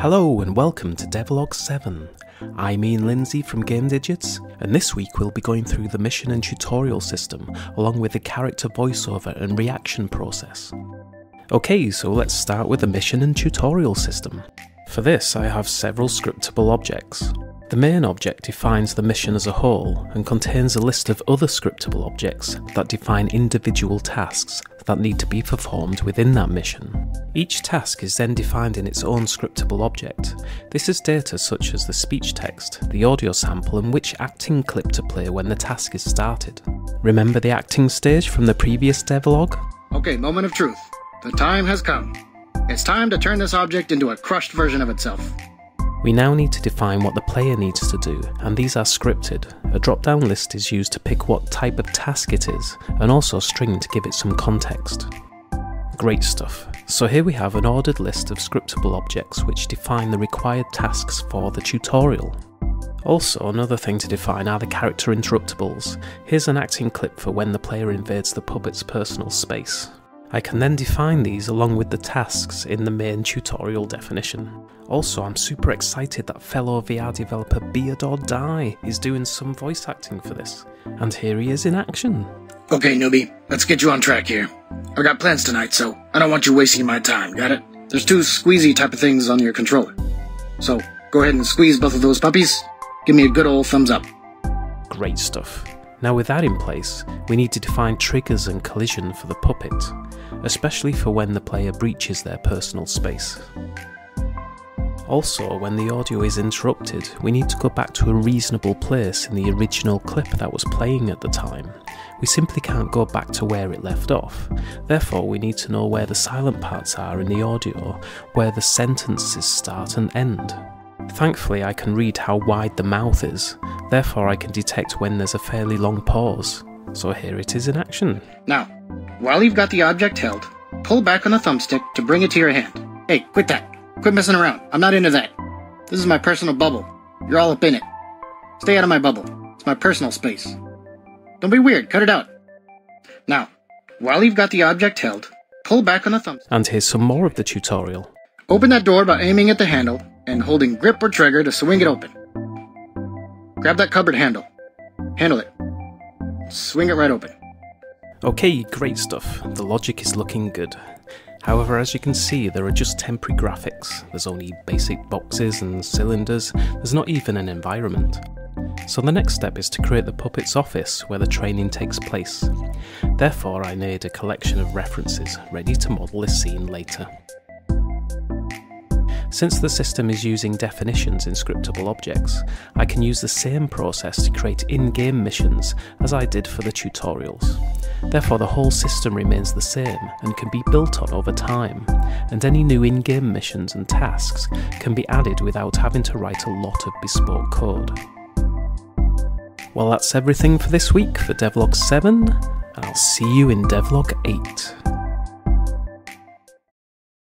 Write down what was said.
Hello and welcome to Devlog 7. I'm Ian Lindsey from Game Digits, and this week we'll be going through the mission and tutorial system along with the character voiceover and reaction process. Okay, so let's start with the mission and tutorial system. For this, I have several scriptable objects. The main object defines the mission as a whole and contains a list of other scriptable objects that define individual tasks that need to be performed within that mission. Each task is then defined in its own scriptable object. This is data such as the speech text, the audio sample and which acting clip to play when the task is started. Remember the acting stage from the previous devlog? Okay, moment of truth. The time has come. It's time to turn this object into a crushed version of itself. We now need to define what the player needs to do, and these are scripted. A drop down list is used to pick what type of task it is, and also a string to give it some context. Great stuff. So here we have an ordered list of scriptable objects which define the required tasks for the tutorial. Also, another thing to define are the character interruptibles. Here's an acting clip for when the player invades the puppet's personal space. I can then define these along with the tasks in the main tutorial definition. Also, I'm super excited that fellow VR developer Beard or Die is doing some voice acting for this, and here he is in action. Okay, newbie, let's get you on track here. I've got plans tonight, so I don't want you wasting my time, got it? There's two squeezy type of things on your controller. So, go ahead and squeeze both of those puppies. Give me a good old thumbs up. Great stuff. Now with that in place, we need to define triggers and collision for the puppet, especially for when the player breaches their personal space. Also, when the audio is interrupted, we need to go back to a reasonable place in the original clip that was playing at the time. We simply can't go back to where it left off. Therefore, we need to know where the silent parts are in the audio, where the sentences start and end. Thankfully, I can read how wide the mouth is, therefore, I can detect when there's a fairly long pause. So here it is in action. Now, while you've got the object held, pull back on the thumbstick to bring it to your hand. Hey, quit that. Quit messing around. I'm not into that. This is my personal bubble. You're all up in it. Stay out of my bubble. It's my personal space. Don't be weird. Cut it out. Now, while you've got the object held, pull back on the thumbstick. And here's some more of the tutorial. Open that door by aiming at the handle and holding grip or trigger to swing it open. Grab that cupboard handle. Handle it. Swing it right open. Okay, great stuff. The logic is looking good. However, as you can see, there are just temporary graphics. There's only basic boxes and cylinders, there's not even an environment. So the next step is to create the puppet's office where the training takes place. Therefore, I made a collection of references ready to model this scene later. Since the system is using definitions in scriptable objects, I can use the same process to create in-game missions as I did for the tutorials. Therefore the whole system remains the same and can be built on over time, and any new in-game missions and tasks can be added without having to write a lot of bespoke code. Well that's everything for this week for Devlog 7, and I'll see you in Devlog 8.